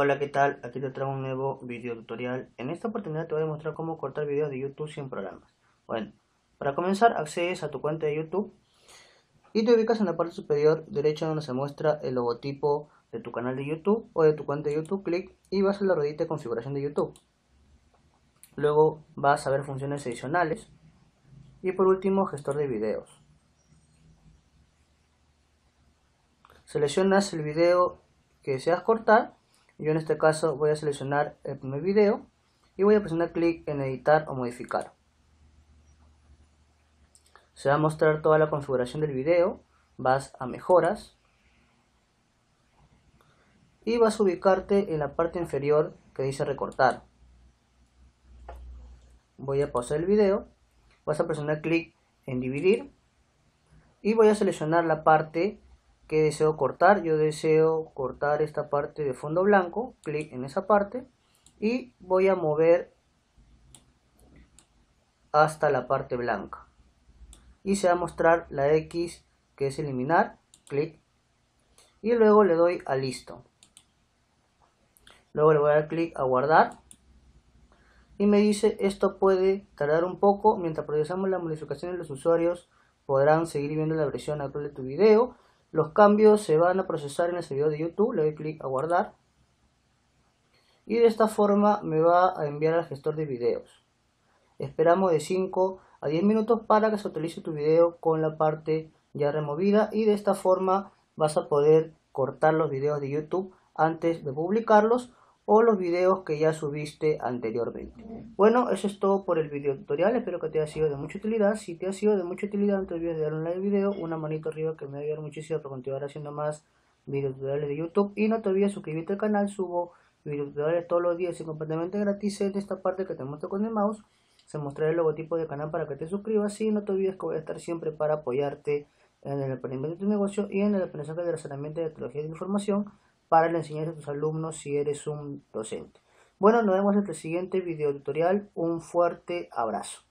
Hola, ¿qué tal? Aquí te traigo un nuevo video tutorial. En esta oportunidad te voy a mostrar cómo cortar videos de YouTube sin programas. Bueno, para comenzar accedes a tu cuenta de YouTube y te ubicas en la parte superior derecha donde se muestra el logotipo de tu canal de YouTube o de tu cuenta de YouTube, clic y vas a la ruedita de configuración de YouTube. Luego vas a ver funciones adicionales y por último gestor de videos. Seleccionas el video que deseas cortar yo en este caso voy a seleccionar el primer video y voy a presionar clic en editar o modificar. Se va a mostrar toda la configuración del video, vas a mejoras y vas a ubicarte en la parte inferior que dice recortar. Voy a pausar el video, vas a presionar clic en dividir y voy a seleccionar la parte que deseo cortar. Yo deseo cortar esta parte de fondo blanco. Clic en esa parte. Y voy a mover hasta la parte blanca. Y se va a mostrar la X que es eliminar. Clic. Y luego le doy a listo. Luego le voy a dar clic a guardar. Y me dice esto puede tardar un poco. Mientras procesamos la modificación de los usuarios podrán seguir viendo la versión actual de tu video los cambios se van a procesar en el servidor de YouTube, le doy clic a guardar. Y de esta forma me va a enviar al gestor de videos. Esperamos de 5 a 10 minutos para que se utilice tu video con la parte ya removida y de esta forma vas a poder cortar los videos de YouTube antes de publicarlos o los videos que ya subiste anteriormente. Bueno, eso es todo por el video tutorial, espero que te haya sido de mucha utilidad. Si te ha sido de mucha utilidad, no te olvides de darle un like al video, una manito arriba que me va ayudar muchísimo para continuar haciendo más videos tutoriales de YouTube. Y no te olvides suscribirte al canal, subo videos tutoriales todos los días y completamente gratis. En esta parte que te muestro con el mouse, se mostrará el logotipo del canal para que te suscribas. Y no te olvides que voy a estar siempre para apoyarte en el emprendimiento de tu negocio y en el aprendizaje de las herramientas de tecnología de información para la enseñanza a tus alumnos si eres un docente. Bueno, nos vemos en el siguiente video tutorial. Un fuerte abrazo.